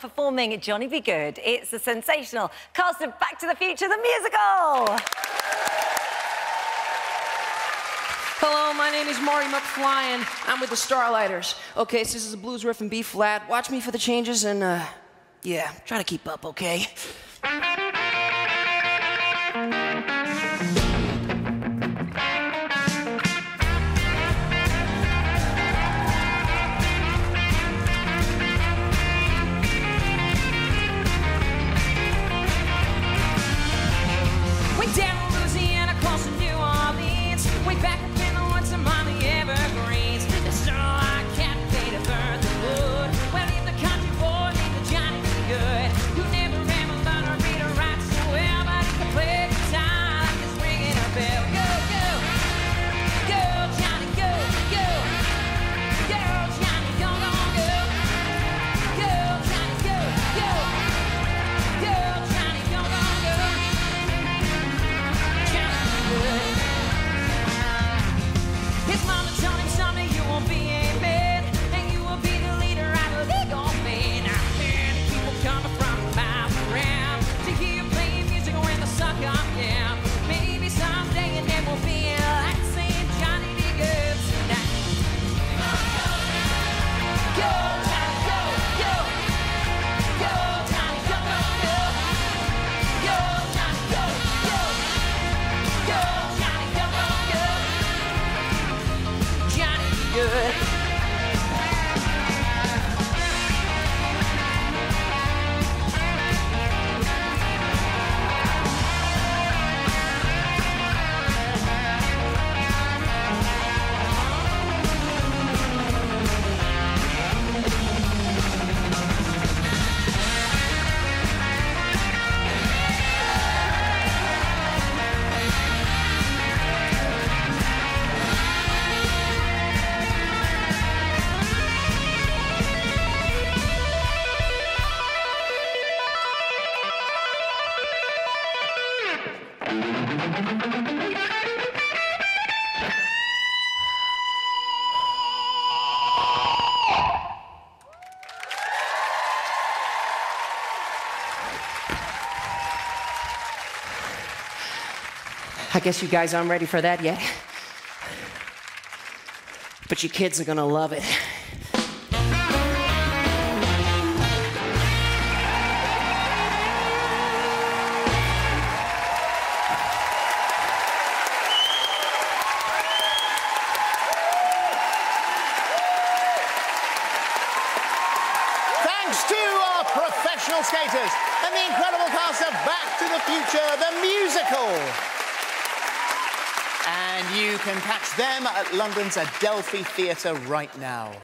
performing Johnny B. Goode. It's the sensational cast of Back to the Future, the musical. Hello, my name is Marty McFly, and I'm with the Starlighters. Okay, so this is a blues riff in B flat. Watch me for the changes, and uh, yeah, try to keep up, okay? I guess you guys aren't ready for that yet. But you kids are gonna love it. Thanks are professional skaters and the incredible cast of Back to the Future, the musical. And you can catch them at London's Adelphi Theatre right now.